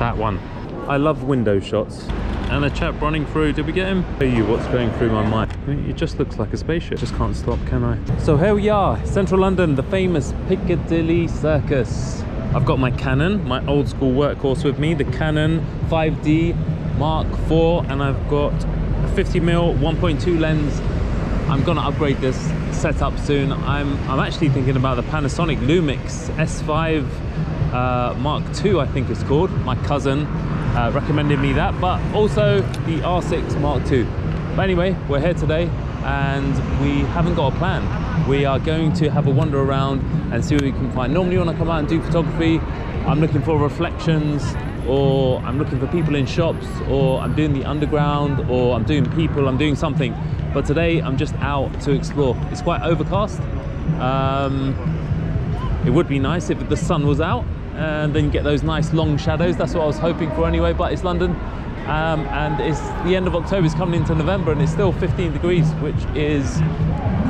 That one. I love window shots. And a chap running through, did we get him? Tell you what's going through my mind. I mean, it just looks like a spaceship. Just can't stop, can I? So here we are, central London, the famous Piccadilly Circus. I've got my Canon, my old school workhorse with me, the Canon 5D Mark IV, and I've got a 50mm 1.2 lens. I'm gonna upgrade this setup soon. I'm, I'm actually thinking about the Panasonic Lumix S5 uh, Mark II, I think it's called. My cousin uh, recommended me that, but also the R6 Mark II. But anyway, we're here today and we haven't got a plan. We are going to have a wander around and see what we can find. Normally when I come out and do photography, I'm looking for reflections or I'm looking for people in shops or I'm doing the underground or I'm doing people, I'm doing something. But today I'm just out to explore. It's quite overcast. Um, it would be nice if the sun was out and then you get those nice long shadows. That's what I was hoping for anyway, but it's London. Um, and it's the end of October, it's coming into November and it's still 15 degrees, which is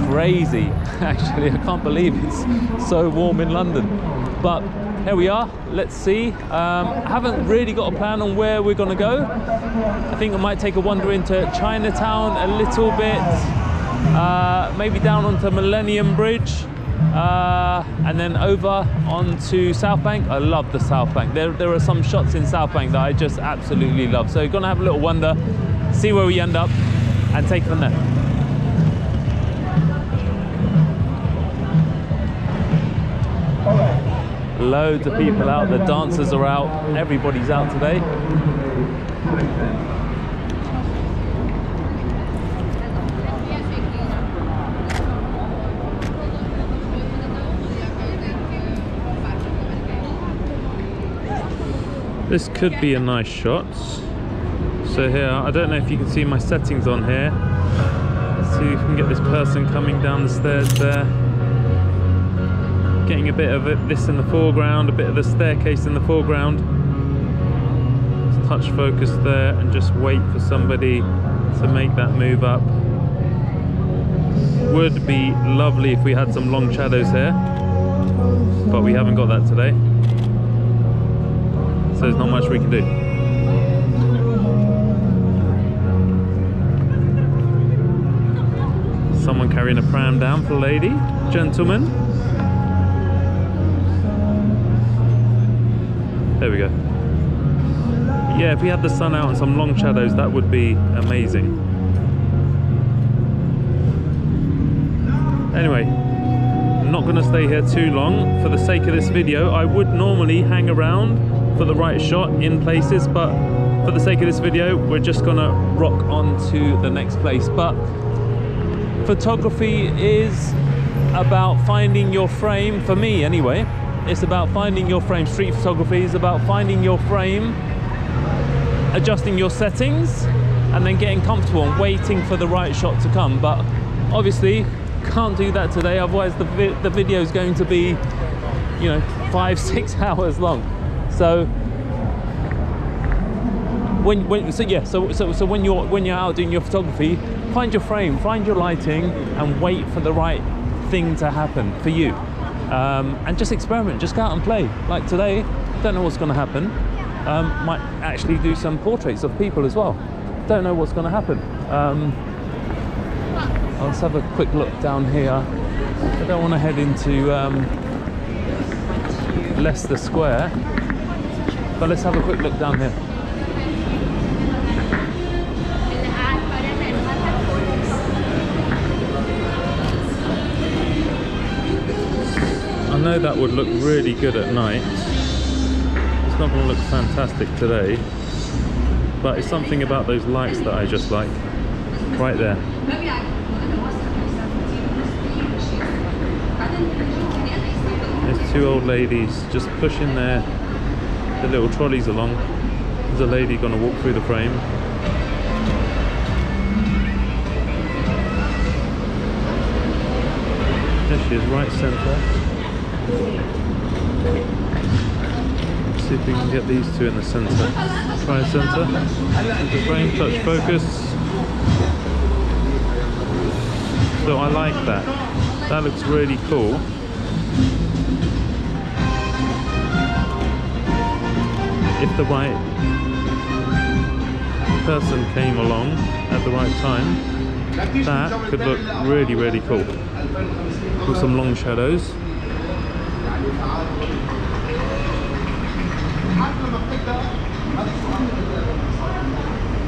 crazy. Actually, I can't believe it's so warm in London. But here we are, let's see. Um, I haven't really got a plan on where we're gonna go. I think I might take a wander into Chinatown a little bit, uh, maybe down onto Millennium Bridge, uh, and then over onto South Bank. I love the South Bank. There, there are some shots in South Bank that I just absolutely love. So we're gonna have a little wander, see where we end up, and take from there. Loads of people out, the dancers are out, everybody's out today. This could be a nice shot. So here, I don't know if you can see my settings on here. Let's see if we can get this person coming down the stairs there. Getting a bit of this in the foreground, a bit of the staircase in the foreground. Touch focus there and just wait for somebody to make that move up. Would be lovely if we had some long shadows here, but we haven't got that today so there's not much we can do. Someone carrying a pram down for a lady. Gentlemen. There we go. Yeah, if we had the sun out and some long shadows, that would be amazing. Anyway, I'm not going to stay here too long. For the sake of this video, I would normally hang around for the right shot in places, but for the sake of this video, we're just gonna rock on to the next place. But photography is about finding your frame, for me anyway, it's about finding your frame. Street photography is about finding your frame, adjusting your settings, and then getting comfortable and waiting for the right shot to come. But obviously, can't do that today, otherwise the, vi the video is going to be, you know, five, six hours long. So when, when so yeah so, so so when you're when you're out doing your photography find your frame find your lighting and wait for the right thing to happen for you. Um, and just experiment just go out and play. Like today don't know what's going to happen. Um, might actually do some portraits of people as well. Don't know what's going to happen. Um, let's have a quick look down here. I don't want to head into um, Leicester Square but let's have a quick look down here. I know that would look really good at night. It's not going to look fantastic today, but it's something about those lights that I just like. Right there. There's two old ladies just pushing their the little trolleys along. There's a lady going to walk through the frame. There she is, right centre. See if we can get these two in the centre. Try centre. The frame, touch focus. So I like that. That looks really cool. If the right person came along at the right time, that could look really, really cool. With some long shadows.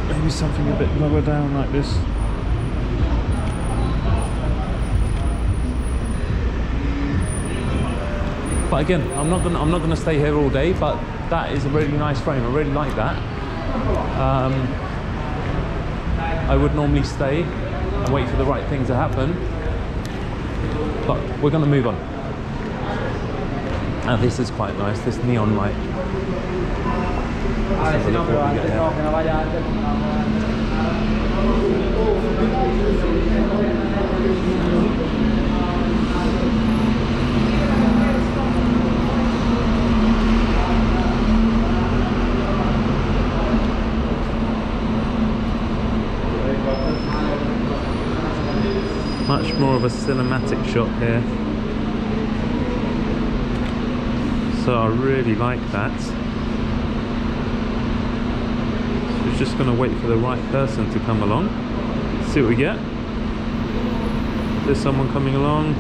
Maybe something a bit lower down like this. But again, I'm not gonna I'm not gonna stay here all day. But that is a really nice frame. I really like that. Um, I would normally stay and wait for the right thing to happen. But we're gonna move on. Now this is quite nice. This neon light. Let's have a look what we get here. Much more of a cinematic shot here. So I really like that. So we're just going to wait for the right person to come along. See what we get. There's someone coming along.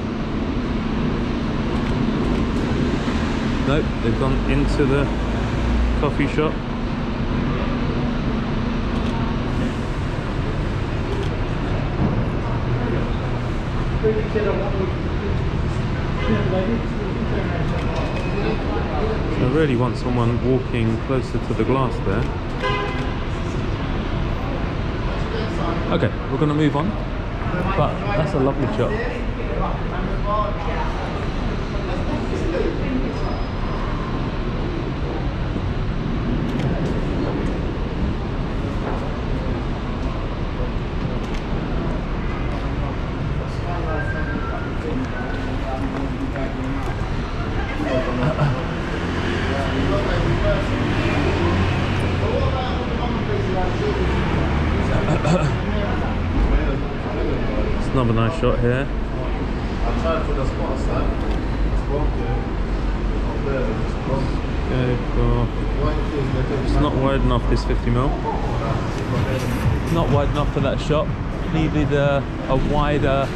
Nope, they've gone into the coffee shop. I really want someone walking closer to the glass there. Okay, we're going to move on. But that's a lovely shot. It's another nice shot here. Okay, for- It's not wide enough this 50 mil. Not wide enough for that shot. Needed a, a wider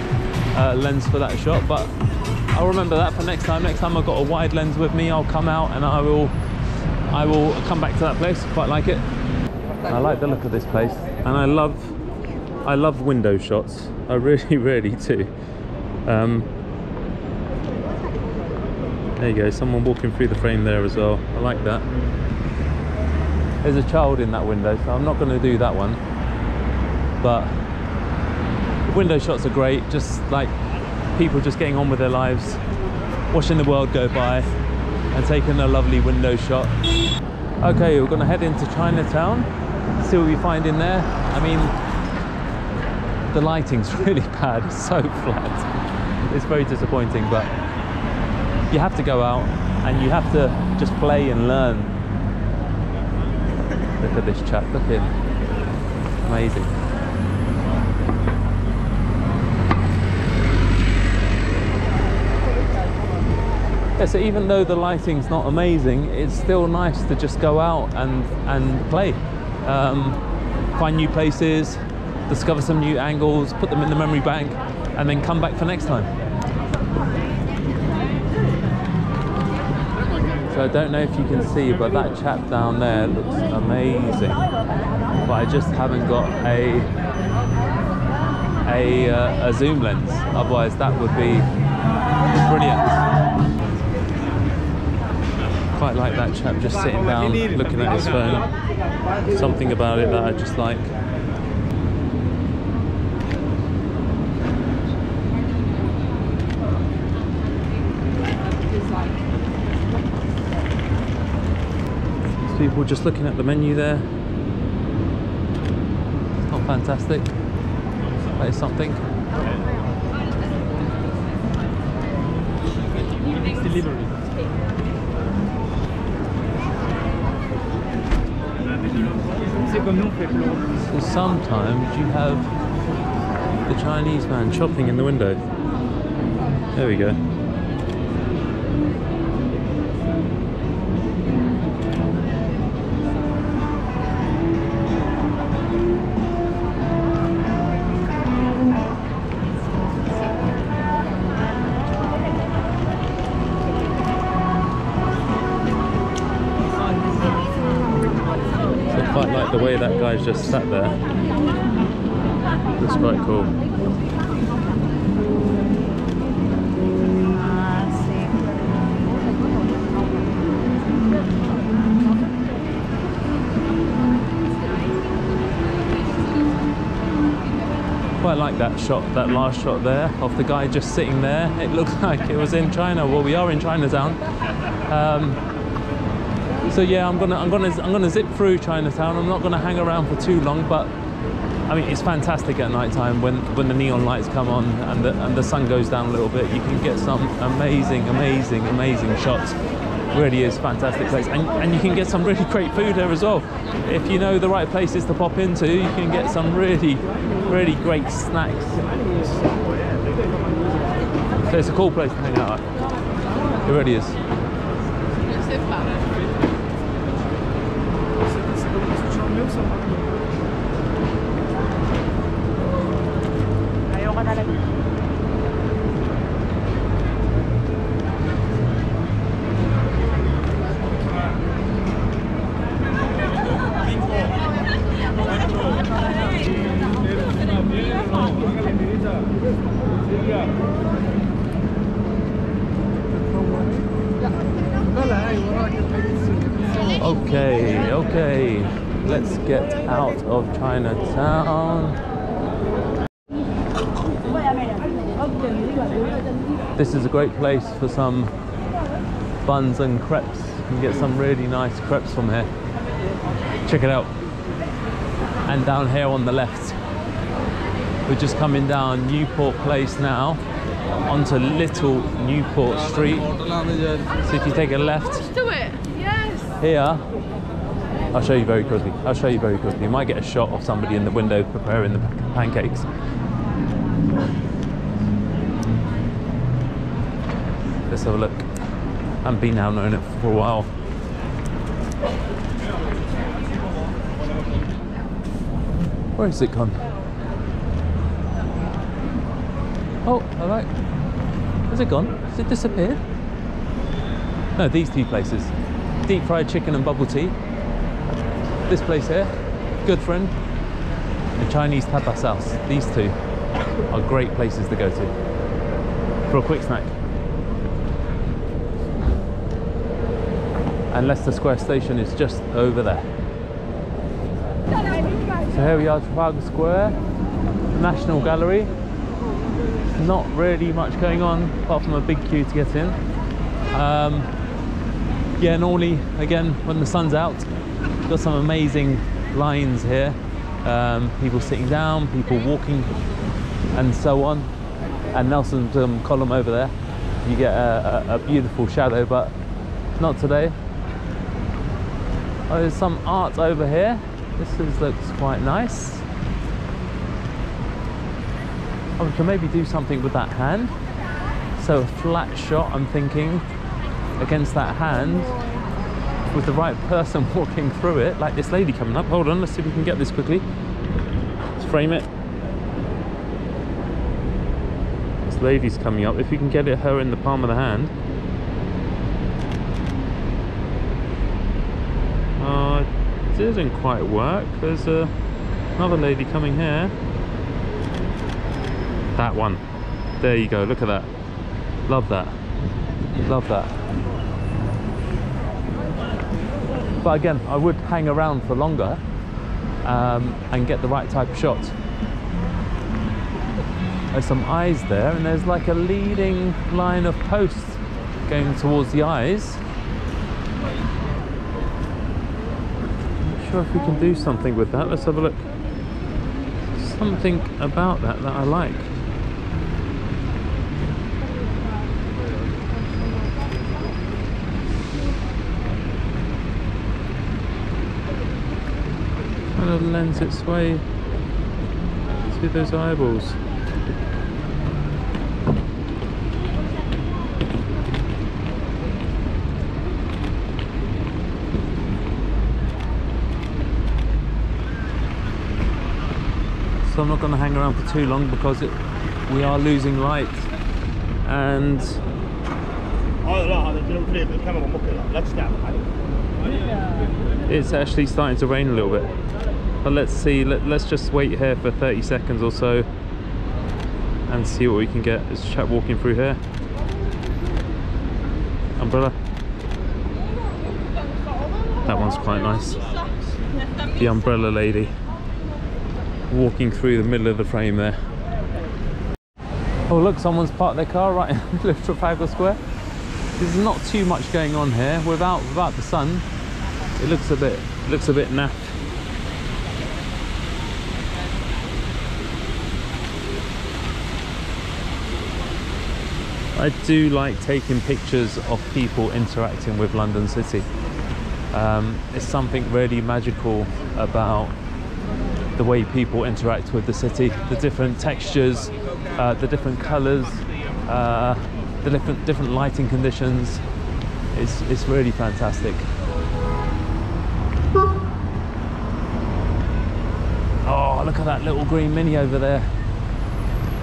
uh, lens for that shot, but I'll remember that for next time. Next time I've got a wide lens with me, I'll come out and I will I will come back to that place. Quite like it. I like the look of this place, and I love I love window shots. I really, really do. Um, there you go, someone walking through the frame there as well. I like that. There's a child in that window, so I'm not going to do that one. But window shots are great, just like people just getting on with their lives, watching the world go by, and taking a lovely window shot. Okay, we're going to head into Chinatown, see what we find in there. I mean, the lighting's really bad, it's so flat. It's very disappointing, but you have to go out and you have to just play and learn. Look at this chap, look at him. Amazing. Yeah, so even though the lighting's not amazing, it's still nice to just go out and, and play. Um, find new places, discover some new angles, put them in the memory bank, and then come back for next time. So I don't know if you can see, but that chap down there looks amazing. But I just haven't got a a, uh, a zoom lens. Otherwise, that would be brilliant. Quite like that chap just sitting down, looking at his phone. Something about it that I just like. There's people just looking at the menu there. Not fantastic. That is something. Flo. So sometimes you have the Chinese man chopping in the window. There we go. Quite like the way that guy's just sat there. Looks quite cool. Quite like that shot, that last shot there of the guy just sitting there. It looked like it was in China. Well, we are in Chinatown. Um, so yeah, I'm gonna, I'm gonna, I'm gonna zip through Chinatown. I'm not gonna hang around for too long, but I mean, it's fantastic at night time when, when the neon lights come on and the, and the sun goes down a little bit. You can get some amazing, amazing, amazing shots. Really is fantastic place, and, and you can get some really great food there as well. If you know the right places to pop into, you can get some really, really great snacks. So it's a cool place to hang out. It really is. Ayoko talaga. Okay, okay. Let's get out of Chinatown. This is a great place for some buns and crepes. You can get some really nice crepes from here. Check it out. And down here on the left, we're just coming down Newport Place now onto Little Newport Street. So if you take a left do it. Yes. here, I'll show you very quickly. I'll show you very quickly. You might get a shot of somebody in the window preparing the pancakes. Have a look. I haven't been down on it for a while. Where is it gone? Oh, hello. Has it gone? Has it disappeared? No, these two places. Deep fried chicken and bubble tea. This place here, good friend. The Chinese tapas house. These two are great places to go to for a quick snack. And Leicester Square Station is just over there. So here we are, Trafalgar Square, National Gallery. Not really much going on apart from a big queue to get in. Um, yeah, normally, again, when the sun's out, got some amazing lines here. Um, people sitting down, people walking, and so on. And Nelson's um, column over there, you get a, a, a beautiful shadow, but not today. Oh, there's some art over here. This is, looks quite nice. Oh, we can maybe do something with that hand. So a flat shot, I'm thinking, against that hand with the right person walking through it, like this lady coming up. Hold on, let's see if we can get this quickly. Let's frame it. This lady's coming up. If we can get it her in the palm of the hand. Uh, it didn't quite work. There's uh, another lady coming here. That one. There you go. Look at that. Love that. Love that. But again, I would hang around for longer um, and get the right type of shot. There's some eyes there, and there's like a leading line of posts going towards the eyes. Sure if we can do something with that. Let's have a look. Something about that that I like. kind of lends its way to those eyeballs. so I'm not going to hang around for too long because it, we are losing light. And it's actually starting to rain a little bit. But let's see let, let's just wait here for 30 seconds or so and see what we can get. There's a chap walking through here. Umbrella. That one's quite nice. The umbrella lady walking through the middle of the frame there. Oh look, someone's parked their car right in the middle of Trafalgar Square. There's not too much going on here. Without without the sun, it looks a bit looks a bit naff. I do like taking pictures of people interacting with London City. Um, it's something really magical about the way people interact with the city, the different textures, uh, the different colours, uh, the different different lighting conditions. It's it's really fantastic. Oh, look at that little green mini over there.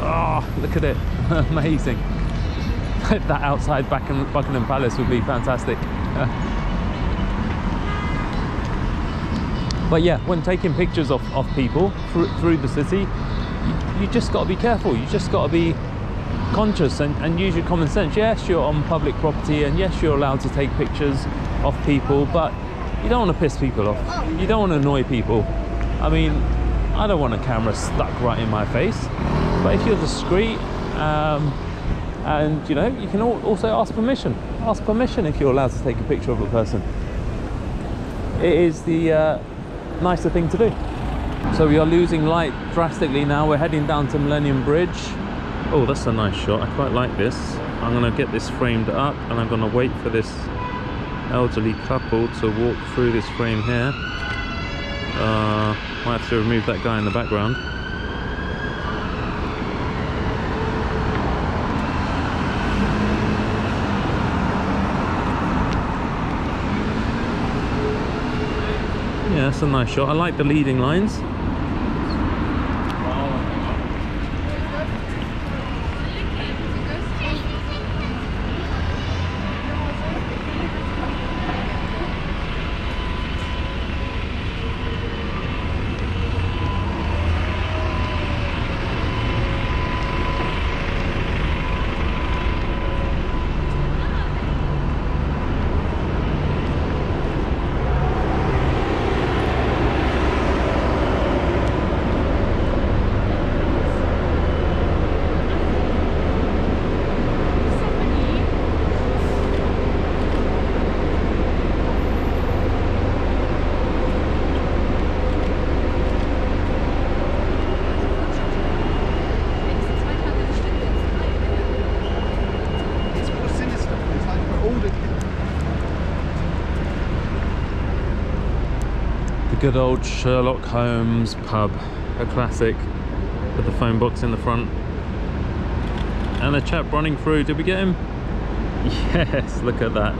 Oh, look at it. Amazing. that outside Buckingham, Buckingham Palace would be fantastic. but yeah, when taking pictures of, of people through, through the city, you, you just got to be careful. You just got to be conscious and, and use your common sense. Yes, you're on public property and yes, you're allowed to take pictures of people, but you don't want to piss people off. You don't want to annoy people. I mean, I don't want a camera stuck right in my face, but if you're discreet, um, and you know, you can also ask permission. Ask permission if you're allowed to take a picture of a person. It is the uh, nicer thing to do. So we are losing light drastically now. We're heading down to Millennium Bridge. Oh, that's a nice shot. I quite like this. I'm gonna get this framed up and I'm gonna wait for this elderly couple to walk through this frame here. Uh, might have to remove that guy in the background. That's a nice shot. I like the leading lines. It's more sinister. It's like for older kids. The good old Sherlock Holmes pub, a classic, with the phone box in the front. And a chap running through. Did we get him? Yes, look at that.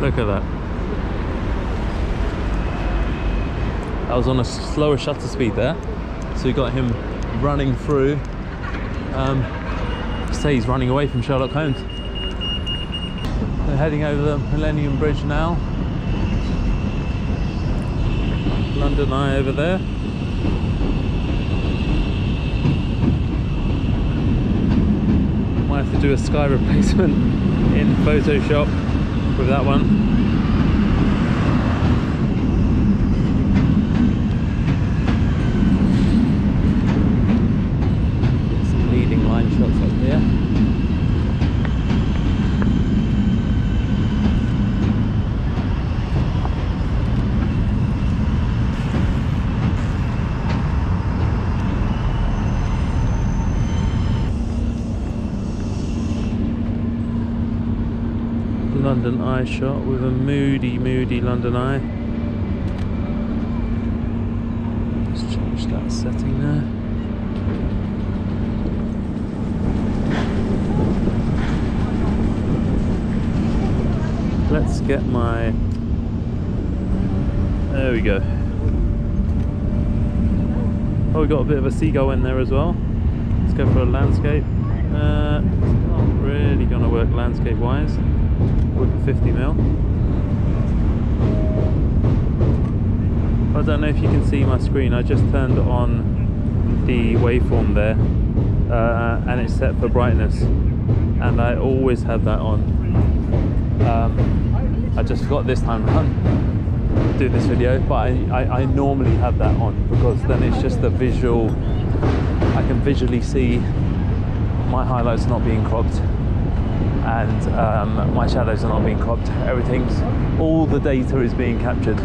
Look at that. I was on a slower shutter speed there. So we got him running through. Um, say he's running away from Sherlock Holmes. We're heading over the Millennium Bridge now. Over there. Might have to do a sky replacement in Photoshop with that one. Get some leading line shots up here. London Eye shot with a moody, moody London Eye. Let's change that setting there. Let's get my. There we go. Oh, we got a bit of a seagull in there as well. Let's go for a landscape. Uh, not really going to work landscape wise with a 50 mil. I don't know if you can see my screen. I just turned on the waveform there, uh, and it's set for brightness, and I always have that on. Um, I just forgot this time around to do this video, but I, I, I normally have that on because then it's just a visual. I can visually see my highlights not being cropped and um, my shadows are not being cropped. Everything's, all the data is being captured.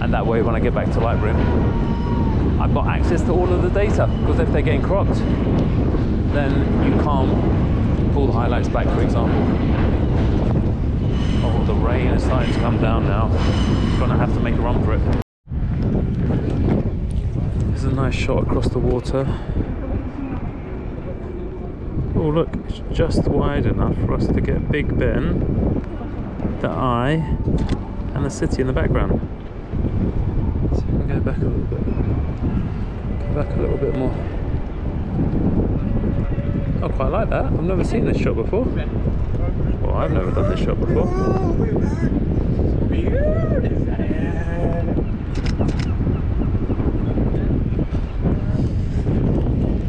And that way, when I get back to Lightroom, I've got access to all of the data. Because if they're getting cropped, then you can't pull the highlights back, for example. Oh, the rain is starting to come down now. I'm Gonna have to make a run for it. There's a nice shot across the water. Oh look, it's just wide enough for us to get Big Ben, the eye, and the city in the background. So we can go back a little bit. Go back a little bit more. I quite like that. I've never seen this shot before. Well, I've never done this shot before.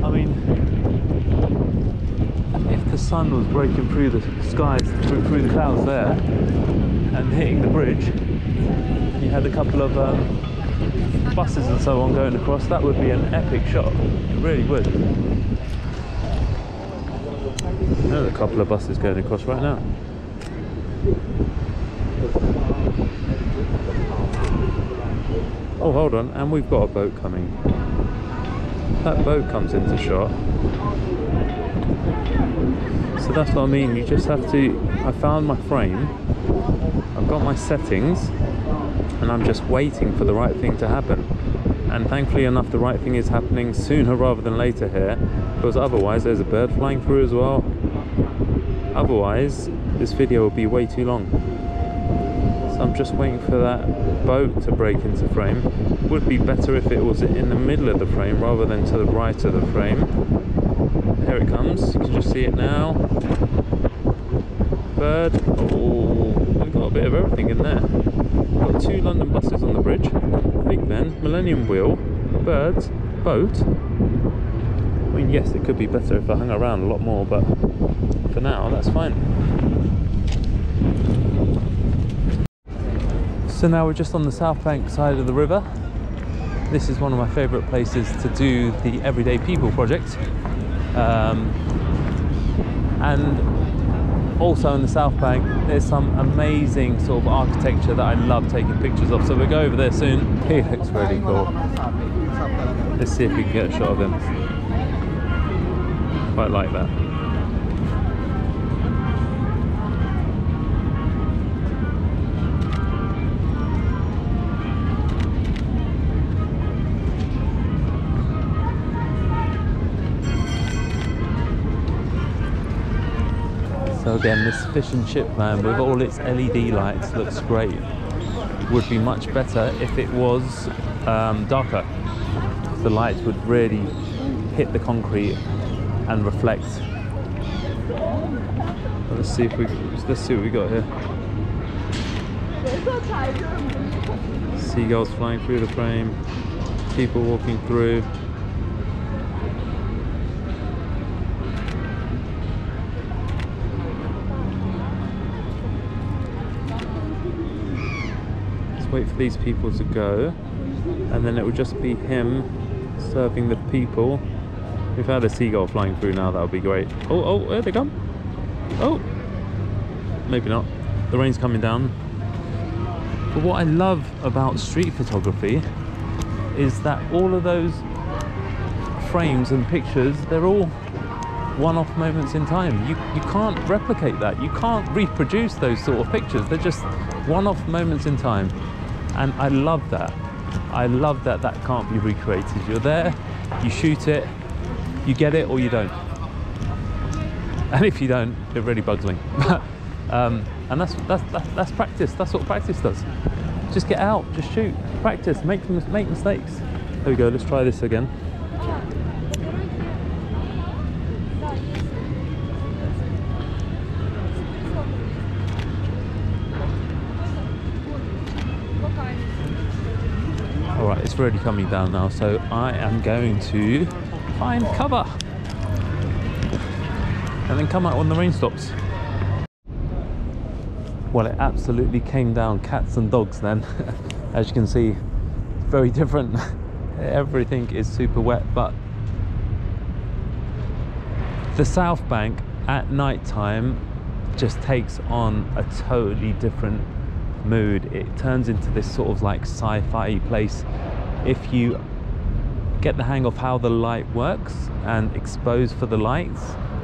I mean, if the sun was breaking through the skies, through, the clouds there, and hitting the bridge, you had a couple of um, buses and so on going across, that would be an epic shot. It really would. There's a couple of buses going across right now. Oh, hold on, and we've got a boat coming. That boat comes into shot. So that's what I mean. You just have to. I found my frame. I've got my settings, and I'm just waiting for the right thing to happen. And thankfully enough, the right thing is happening sooner rather than later here, because otherwise there's a bird flying through as well. Otherwise, this video will be way too long. So I'm just waiting for that boat to break into frame. Would be better if it was in the middle of the frame rather than to the right of the frame. Here it comes. You can just see it now. Bird. Oh, we've got a bit of everything in there. We've got two London buses on the bridge. Big Ben, Millennium Wheel, birds, boat. I mean, yes, it could be better if I hung around a lot more, but for now, that's fine. So now we're just on the South Bank side of the river. This is one of my favourite places to do the Everyday People project. Um, and also in the South Bank, there's some amazing sort of architecture that I love taking pictures of. So we'll go over there soon. He looks really cool. Let's see if we can get a shot of him. Quite like that. So again, this fish and chip van with all its LED lights looks great. Would be much better if it was um, darker. The lights would really hit the concrete and reflect. Let's see if we let's see what we got here. Seagulls flying through the frame, people walking through. Wait for these people to go, and then it will just be him serving the people. We've had a seagull flying through now, that would be great. Oh, oh, there they come. Oh, maybe not. The rain's coming down. But what I love about street photography is that all of those frames and pictures, they're all one-off moments in time. You, you can't replicate that. You can't reproduce those sort of pictures. They're just one-off moments in time. And I love that. I love that that can't be recreated. You're there, you shoot it, you get it or you don't. And if you don't, it really bugs me. um, and that's, that's, that's, that's practice. That's what practice does. Just get out, just shoot, practice, make, make mistakes. There we go, let's try this again. It's really coming down now, so I am going to find cover and then come out when the rain stops. Well, it absolutely came down cats and dogs then. As you can see, very different. Everything is super wet, but the South Bank at night time just takes on a totally different mood. It turns into this sort of like sci-fi place if you get the hang of how the light works and expose for the lights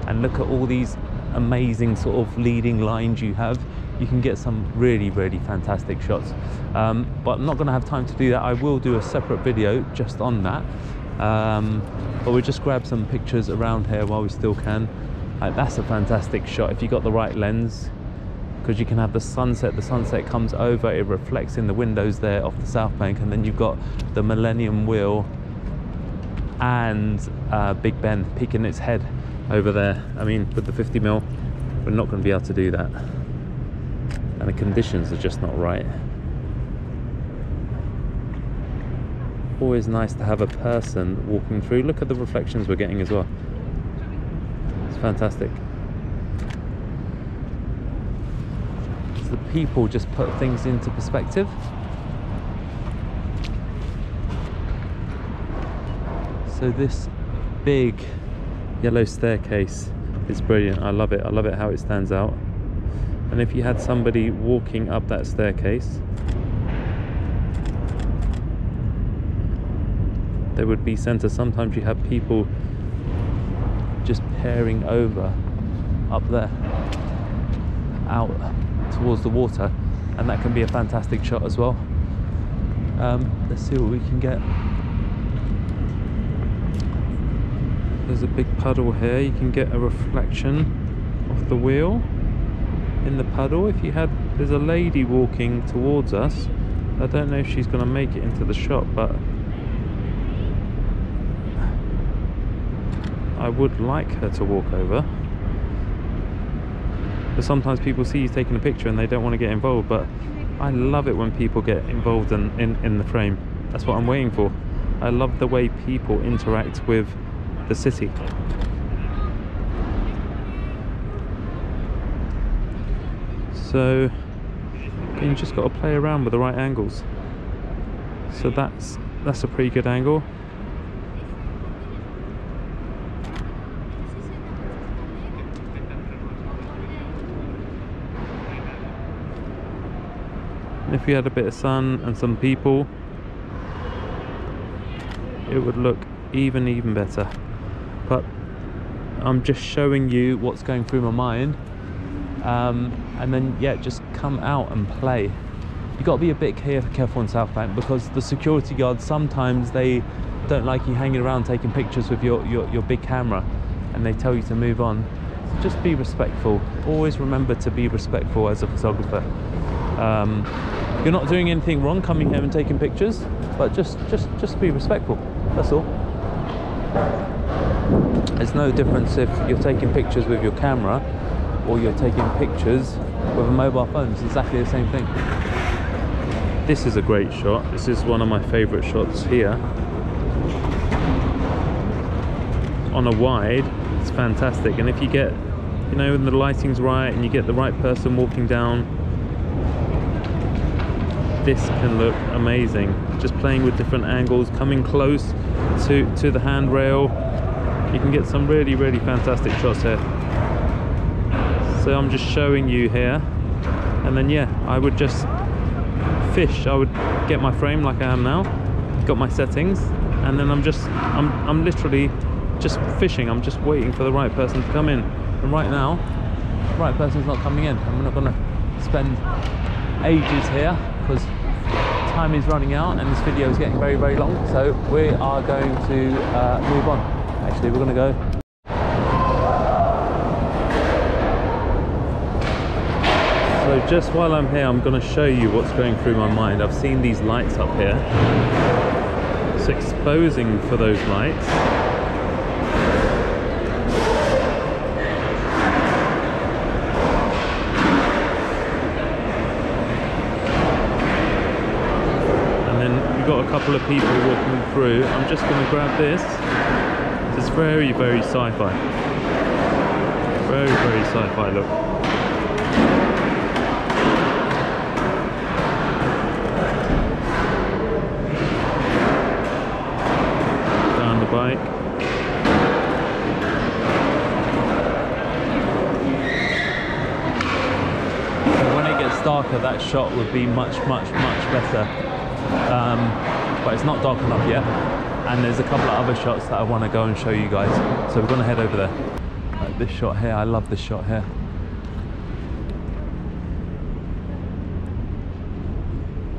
and look at all these amazing sort of leading lines you have you can get some really really fantastic shots. Um, but I'm not going to have time to do that. I will do a separate video just on that. Um, but we'll just grab some pictures around here while we still can. Like, that's a fantastic shot if you got the right lens because you can have the sunset the sunset comes over it reflects in the windows there off the south bank and then you've got the millennium wheel and uh, big ben peeking its head over there. I mean with the 50 mil we're not going to be able to do that. And the conditions are just not right. Always nice to have a person walking through. Look at the reflections we're getting as well. It's fantastic the people just put things into perspective. So this big yellow staircase is brilliant. I love it. I love it how it stands out. And if you had somebody walking up that staircase they would be center sometimes you have people just pairing over up there out towards the water and that can be a fantastic shot as well. Um, let's see what we can get. There's a big puddle here. You can get a reflection of the wheel in the puddle. If you had there's a lady walking towards us. I don't know if she's going to make it into the shot but I would like her to walk over but sometimes people see you taking a picture and they don't want to get involved but I love it when people get involved in, in, in the frame. That's what I'm waiting for. I love the way people interact with the city. So you just got to play around with the right angles. So that's that's a pretty good angle if you had a bit of sun and some people it would look even even better. But I'm just showing you what's going through my mind um, and then yeah just come out and play. You got to be a bit careful in South Bank because the security guards sometimes they don't like you hanging around taking pictures with your, your, your big camera and they tell you to move on. Just be respectful. Always remember to be respectful as a photographer. Um, you're not doing anything wrong coming here and taking pictures but just just just be respectful that's all. There's no difference if you're taking pictures with your camera or you're taking pictures with a mobile phone. It's exactly the same thing. This is a great shot. This is one of my favorite shots here. On a wide it's fantastic. And if you get you know when the lighting's right and you get the right person walking down this can look amazing. Just playing with different angles coming close to to the handrail. You can get some really really fantastic shots here. So I'm just showing you here. And then yeah I would just fish. I would get my frame like I am now. Got my settings. And then I'm just I'm, I'm literally just fishing. I'm just waiting for the right person to come in. And right now the right person's not coming in. I'm not gonna spend ages here because time is running out and this video is getting very very long so we are going to uh, move on. Actually we're going to go. So just while I'm here I'm going to show you what's going through my mind. I've seen these lights up here. It's exposing for those lights we've got a couple of people walking through. I'm just going to grab this. It's very, very sci-fi. Very, very sci-fi look. Down the bike. darker, that shot would be much, much, much better. Um, but it's not dark enough yet. And there's a couple of other shots that I want to go and show you guys. So we're going to head over there. Like this shot here, I love this shot here.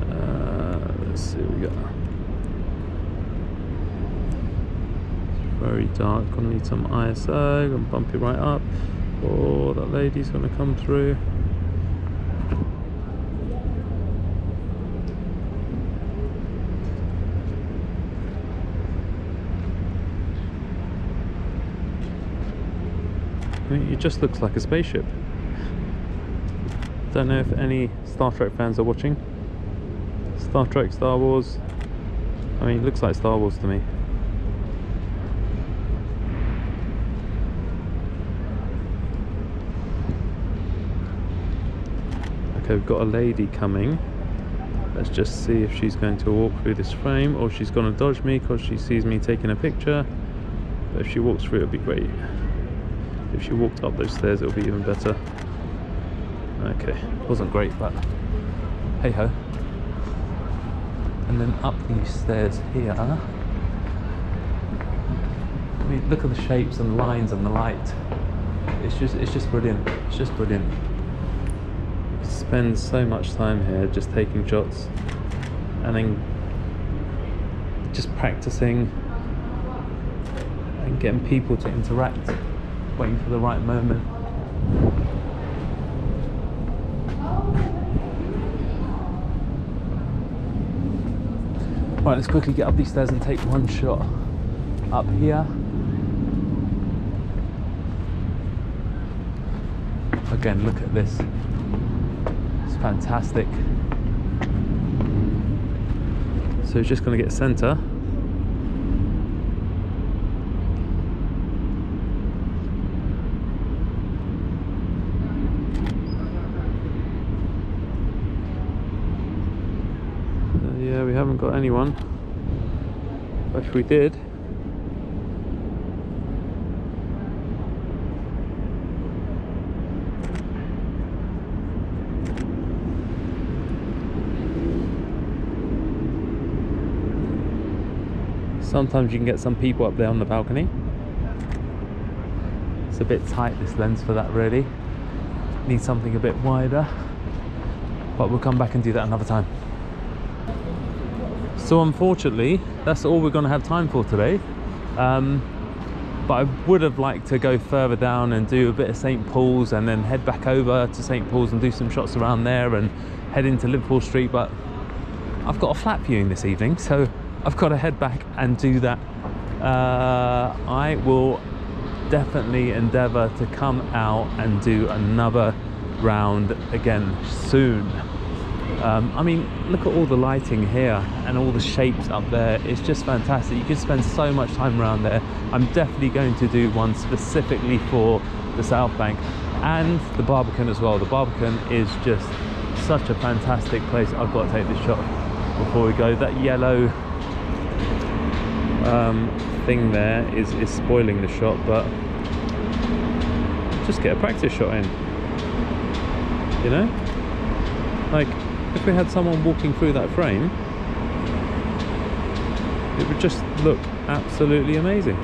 Uh, let's see we very dark. Gonna need some ISO. Gonna bump it right up. Oh, that lady's gonna come through. It just looks like a spaceship. Don't know if any Star Trek fans are watching. Star Trek, Star Wars. I mean, it looks like Star Wars to me. Okay, we've got a lady coming. Let's just see if she's going to walk through this frame or she's going to dodge me because she sees me taking a picture. But if she walks through, it'll be great. If she walked up those stairs, it'll be even better. Okay, wasn't great, but hey ho. And then up these stairs here. I mean, look at the shapes and the lines and the light. It's just, it's just brilliant. It's just brilliant. You spend so much time here just taking shots, and then just practicing and getting people to interact waiting for the right moment. Right, let's quickly get up these stairs and take one shot up here. Again, look at this. It's fantastic. So it's just going to get center. Uh, yeah, we haven't got anyone. But if we did, sometimes you can get some people up there on the balcony. It's a bit tight this lens for that really. Need something a bit wider. But we'll come back and do that another time. So unfortunately, that's all we're going to have time for today. Um, but I would have liked to go further down and do a bit of St Paul's and then head back over to St Paul's and do some shots around there and head into Liverpool Street. But I've got a flat viewing this evening, so I've got to head back and do that. Uh, I will definitely endeavour to come out and do another round again soon. Um, I mean, look at all the lighting here and all the shapes up there. It's just fantastic. You could spend so much time around there. I'm definitely going to do one specifically for the South Bank and the Barbican as well. The Barbican is just such a fantastic place. I've got to take this shot before we go. That yellow um, thing there is, is spoiling the shot, but just get a practice shot in. You know? Like, if we had someone walking through that frame, it would just look absolutely amazing.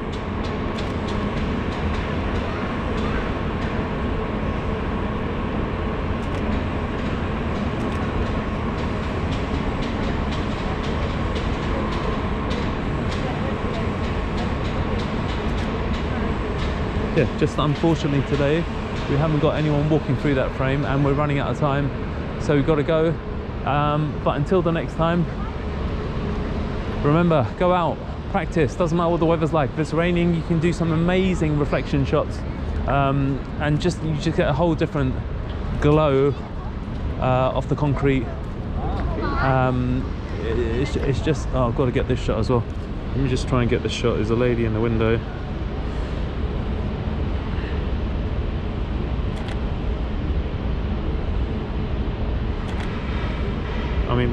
Yeah, just unfortunately today we haven't got anyone walking through that frame and we're running out of time so we've got to go um, but until the next time remember go out practice doesn't matter what the weather's like. If it's raining you can do some amazing reflection shots. Um, and just you just get a whole different glow uh, off the concrete. Um, it's, it's just oh I've got to get this shot as well. Let me just try and get this shot. There's a lady in the window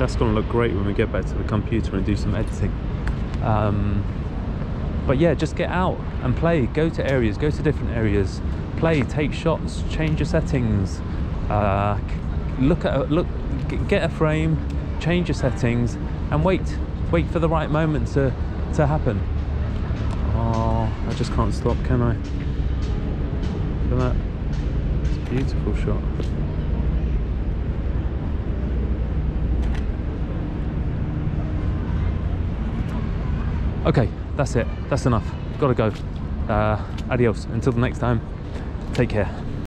That's gonna look great when we get back to the computer and do some editing. Um, but yeah just get out and play. Go to areas go to different areas. Play take shots change your settings. Uh, look at look get a frame change your settings and wait. Wait for the right moment to to happen. Oh I just can't stop can I? Look at that. It's a beautiful shot okay that's it. That's enough. Gotta go. Uh, adios. Until the next time. Take care